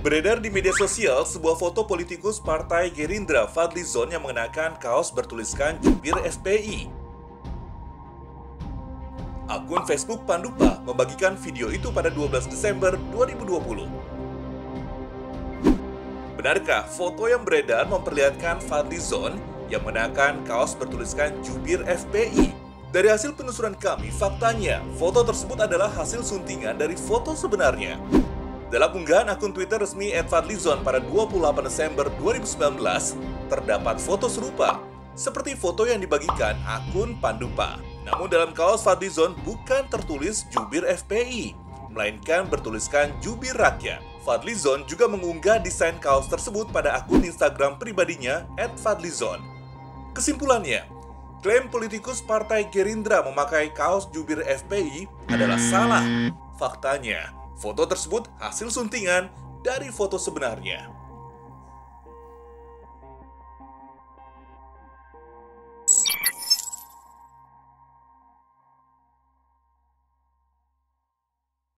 Beredar di media sosial sebuah foto politikus Partai Gerindra Fadli Zon yang mengenakan kaos bertuliskan jubir FPI. Akun Facebook Pandupa membagikan video itu pada 12 Desember 2020. Benarkah foto yang beredar memperlihatkan Fadli Zon yang mengenakan kaos bertuliskan jubir FPI? Dari hasil penelusuran kami, faktanya foto tersebut adalah hasil suntingan dari foto sebenarnya. Dalam unggahan akun Twitter resmi @fadlizon pada 28 Desember 2019, terdapat foto serupa seperti foto yang dibagikan akun Pandupa. Namun dalam kaos Fadlizon bukan tertulis jubir FPI, melainkan bertuliskan jubir rakyat. Fadlizon juga mengunggah desain kaos tersebut pada akun Instagram pribadinya @fadlizon. Kesimpulannya, klaim politikus Partai Gerindra memakai kaos jubir FPI adalah salah. Faktanya, Foto tersebut hasil suntingan dari foto sebenarnya.